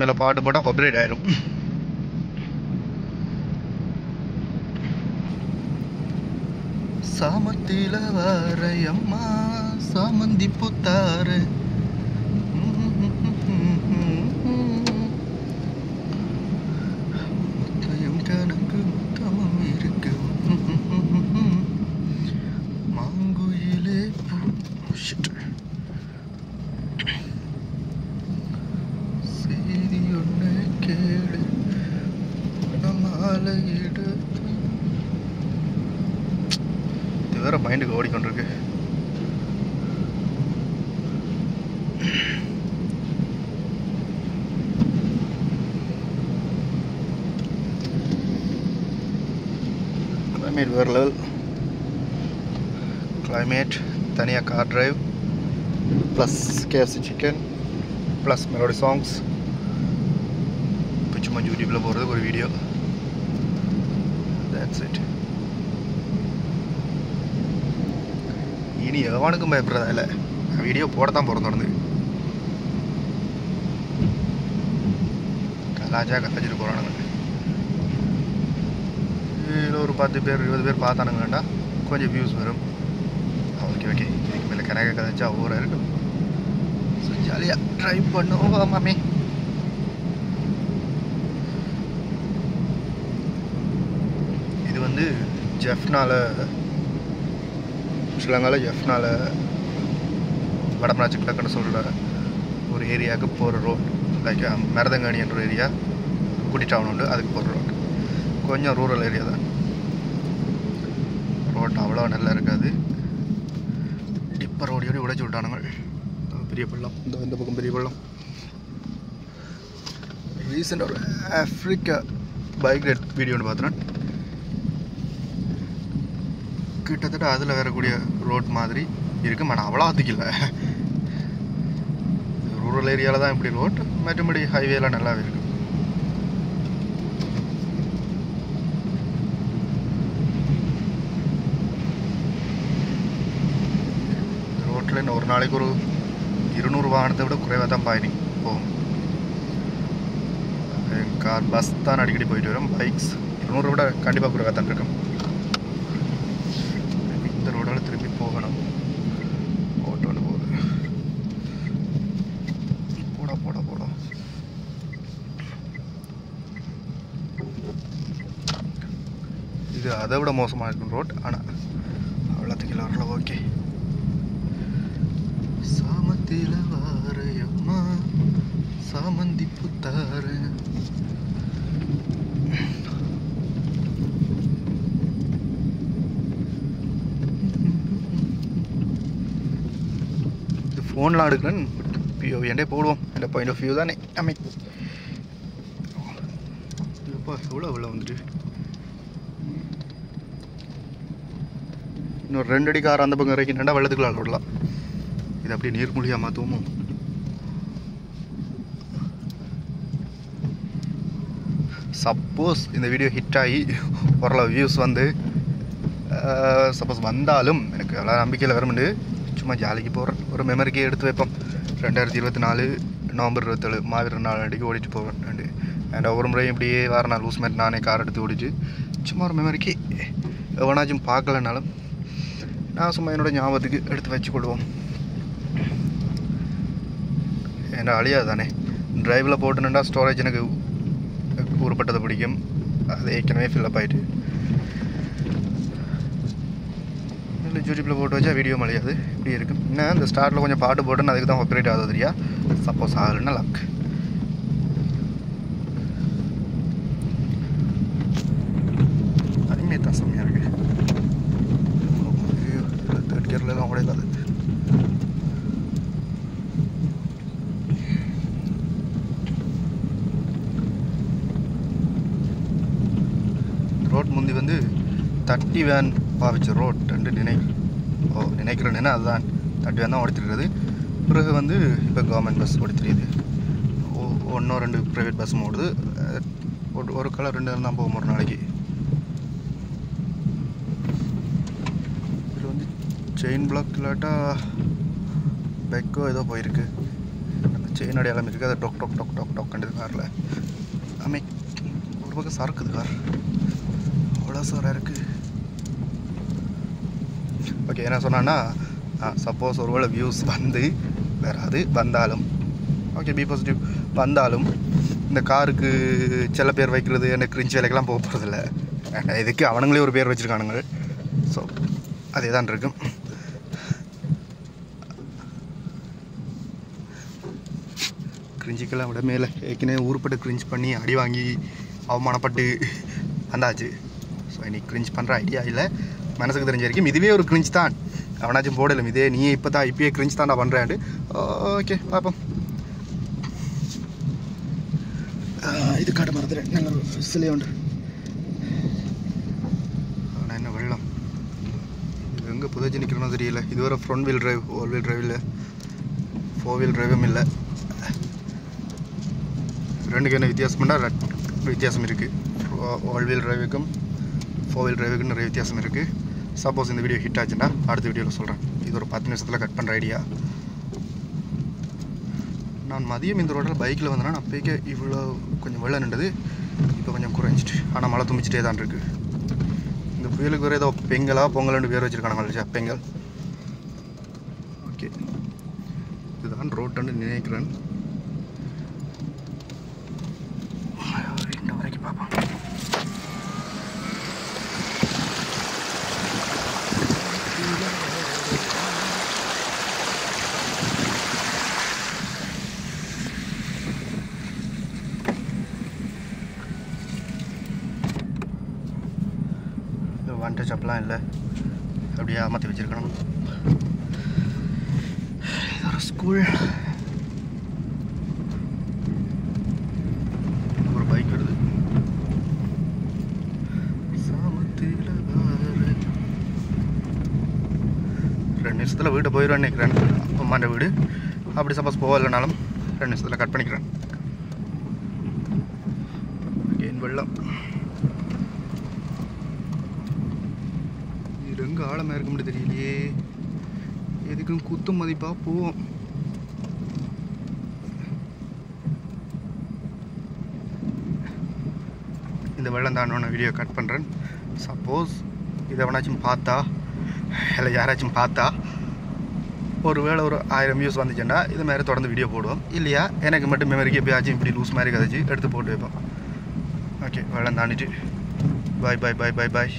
மேலே பாட்டு போட்டால் காப்பிரைட் ஆயிடும் சாமத்தில வாரையம்மா சாமந்தி புத்தாரு. இது வேற மைண்டுக்கு ஓடிக்கொண்டிருக்கு. கிளைமேட் வேறு லெவல் கிளைமேட் தனியாக car drive plus KFC chicken plus melody songs இப்போ சும்மா யூடியூப்பில் போகிறதுக்கு ஒரு வீடியோ that's it. இனி எவனுக்கும் பயப்படுறதா இல்லை வீடியோ போட தான் போகிறோம் தொடர்ந்து கலாஜா கத்தச்சிட்டு போகிறானுங்க இதில் ஒரு பத்து பேர் இருபது பேர் பார்த்தானுங்க வேண்டாம் கொஞ்சம் வியூஸ் வரும் ஓகே ஓகே இதுக்கு மேலே கனக கதைச்சா ஊராக இருக்கும் ஸோ ஜாலியாக ட்ரை பண்ணுவோம் மாமே இது வந்து ஜெஃப்னால ஸ்ரீலங்காவில் ஜெஃப்னால வடமராட்சி கிழக்குன்னு சொல்கிற ஒரு ஏரியாவுக்கு போகிற ரோட் லைக் மரதங்காணி என்ற ஏரியா கூட்டிகிட்டு உண்டு. அதுக்கு போகிற ரோடு கொஞ்சம் ரூரல் ஏரியா தான். ரோட் அவ்வளோ நல்லா இருக்காது. டிப்பர் ஓடி ஓடி உடைச்சி விட்டானுங்க? பெரிய பள்ளம் இந்த இந்த பக்கம் பெரிய பள்ளம். ரீசெண்டாக ஒரு ஆஃப்ரிக்கா பைக் ரைட் வீடியோன்னு பார்த்தோன்னா கிட்டத்தட்ட அதில் வரக்கூடிய ரோட் மாதிரி இருக்கும் ஆனால் அவ்வளோ அதுக்கு இல்லை. ரூரல் ஏரியாவில் தான் இப்படி ரோட் மற்றபடி ஹைவேலாம் நல்லாவே இருக்கும் ரோட்டில் இன்னும் ஒரு நாளைக்கு ஒரு இருநூறு வாகனத்தை விட குறைவாக தான் பயணி போகும். கார் பஸ் தான் அடிக்கடி போயிட்டு வரும். பைக்ஸ் இருநூறு விட கண்டிப்பாக குறைவாக தான் இருக்கும் இந்த ரோடால் திரும்பி போகணும் ஓட்டோ ஒன்று போகுது போடா போடா போடா இது அதை விட மோசமாக இருக்கும் ரோட். ஆனால் அவ்வளோத்துக்கு இல்லை வரல ஓகே சாமத்தில வாரையம்மா சாமந்தி புத்தாரு. இது ஃபோன்லாம் எடுக்கிறேன் என்டே போடுவோம். என்ற பாயிண்ட் ஆஃப் வியூ தானே. அமைப்பா. எவ்வளோ எவ்வளோ வந்துட்டு? இன்னொரு ரெண்டு அடி கார் அந்த பக்கம் இறக்கினா வெள்ளத்துக்குள்ள விடலாம் இது அப்படியே நீர்மொழியாக மாற்றுவோமோ சப்போஸ் இந்த வீடியோ ஹிட் ஆகி ஓரளவு வியூஸ் வந்து சப்போஸ் வந்தாலும் எனக்கு அவ்வளோ நம்பிக்கையில் வரமுண்டு. சும்மா ஜாலிக்கு போகிறேன் ஒரு மெமரிக்கு எடுத்து வைப்போம். ரெண்டாயிரத்தி இருபத்தி நாலு நவம்பர் இருபத்தேழு மாவீரர் நாள் அடிக்கு ஓடிட்டு போவேன் அண்ட் ஒரு முறையும் இப்படியே வார நாள் லூஸ் மாதிரி நானே கார் எடுத்து ஓடிச்சு. சும்மா ஒரு மெமரிக்கு எவனாச்சும் பார்க்கலனாலும் நான் சும்மா என்னோட ஞாபகத்துக்கு எடுத்து வச்சுக்கொள்வோம். ஏன்னா அழியாது தானே? டிரைவில் போட்டுனுண்டா ஸ்டோரேஜ் எனக்கு உருப்பட்டது பிடிக்கும். அது ஏற்கனவே ஃபில்லப் ஆகிட்டு இல்லை யூடியூப்பில் போட்டு வச்சா வீடியோ மழையாது. இப்படி இருக்கும் என்ன இந்த ஸ்டார்ட்டில் கொஞ்சம் பாட்டு போட்டுன்னு அதுக்கு தான் ஆப்ரேட் ஆகுது தெரியா? சப்போஸ் ஆகலைன்னா லக் அதுமே தான் செம்மையாக இருக்கு தேர்ட் கியரில் தான் கூட இல்லாது ரோட் முந்தி வந்து தட்டி வேன் பாவிச்ச ரோட் ரெண்டு நினை ஓ நினைக்கிறேன்னு அதுதான். தட்டி வேன் தான் ஓடித்திருக்கிறது. பிறகு வந்து இப்போ கவர்மெண்ட் பஸ் ஓடித்திருக்குது ஒன்றோ ரெண்டு ப்ரைவேட் பஸ்ஸும் ஓடுது. ஒரு ஒரு கலர் ரெண்டு தான் போகும் ஒரு நாளைக்கு. இதில் வந்து செயின் பிளாக் இல்லாட்டா பெக்கோ ஏதோ போயிருக்கு. அந்த செயின் அடையாளம் இருக்குது அதை டொக் டொக் டொக் டொக் டொக்குன்றது காரில். அமை ஒரு பக்கம் சறுக்குது கார். அவ்வளோ சாராக இருக்குது ஓகே என்ன சொன்னான்னா சப்போஸ் ஒருவேளை வியூஸ் வந்து வராது வந்தாலும். ஓகே பி பாசிட்டிவ் வந்தாலும் இந்த காருக்கு சில பேர் வைக்கிறது என்ன கிரிஞ்ச் வேலைக்கெல்லாம் போக போகிறதில்ல இதுக்கு அவனுங்களே ஒரு பேர் வச்சுருக்கானுங்க. ஸோ அதே தான் இருக்கும் கிரிஞ்சிக்கெல்லாம் விட மேலே ஏற்கனவே ஊருப்பட்டு கிரிஞ்ச் பண்ணி அடி வாங்கி அவமானப்பட்டு வந்தாச்சு. ஸோ இன்னைக்கு கிரிஞ்ச் பண்ணுற ஐடியா இல்லை. மனசுக்கு தெரிஞ்ச வரைக்கும் இதுவே ஒரு கிரிஞ்ச் தான். அவனாச்சும் போடலை இதே நீ இப்போ தான் இப்பயே கிரிஞ்ச் தான்டா பண்ணுறாண்டு ஓகே பார்ப்போம் இது நல்ல ஒரு சிலை உண்டு ஆனால் என்ன வெள்ளம். எங்கே புதைச்சி நிற்கிறனோ தெரியல. இது வரை front wheel drive all wheel drive இல்லை. ஃபோர் வீல் டிரைவும் இல்லை. ரெண்டுக்கு என்ன வித்தியாசம்னா ரெட் வித்தியாசம் இருக்குது ஆல் வீல் டிரைவுக்கும் ஃபோர் வீல் டிரைவுக்கும் நிறைய வித்தியாசம் இருக்குது சப்போஸ் இந்த வீடியோ ஹிட் ஆச்சுன்னா அடுத்த வீடியோவில் சொல்கிறேன் இது ஒரு பத்து நிமிஷத்தில் கட் பண்ணுற ஐடியா நான் மதியம் இந்த ரோட்டில் பைக்கில் வந்தேன்னா நான் பேக்க இவ்வளோ கொஞ்சம் வெள்ளம் நின்றது இப்போ கொஞ்சம் குறைஞ்சிட்டு. ஆனால் மழை தும்பிச்சிட்டே தான் இருக்குது இந்த புயலுக்கு வேறு ஏதோ பெங்கலாக பொங்கல்னு பேர் வச்சுருக்காங்க மலைச்சா பெங்கல். ஓகே. இதுதான் ரோட்டுன்னு நினைக்கிறேன். இன்ன வரைக்கும் பார்ப்போம். வாண்டேஜ் அப்பெல்லாம் இல்லை. அப்படியே அமர்த்தி வச்சிருக்கணும். இது ஒரு ஸ்கூல் ஒரு பைக் வருது. ரெண்டு நிமிஷத்தில் வீட்டை போயிடுவேன் நினைக்கிறேன். அம்மாண்ட வீடு. அப்படி சப்போஸ் போகலைனாலும் ரெண்டு நிமிஷத்தில் கட் பண்ணிக்கிறேன். வெள்ளம் இது எங்கே ஆழமாக இருக்க முடியும் தெரியலையே. எதுக்கும் குத்து மதிப்பாக போவோம். இந்த வெள்ளம் தாண்டோன வீடியோ கட் பண்ணுறேன் சப்போஸ் இதை எவனாச்சும் பார்த்தா இல்லை யாராச்சும் பார்த்தா ஒரு வேளை ஒரு ஆயிரம் வியூஸ் வந்துச்சுன்னா இது மாதிரி தொடர்ந்து வீடியோ போடுவோம். இல்லையா? எனக்கு மட்டும் மெமரிக்கு எப்பயாச்சும் இப்படி லூஸ் மாதிரி கதைச்சு எடுத்து போட்டு வைப்போம். ஓகே வெள்ளம் தாண்டிட்டு. பாய் பாய் பாய் பாய் பாய்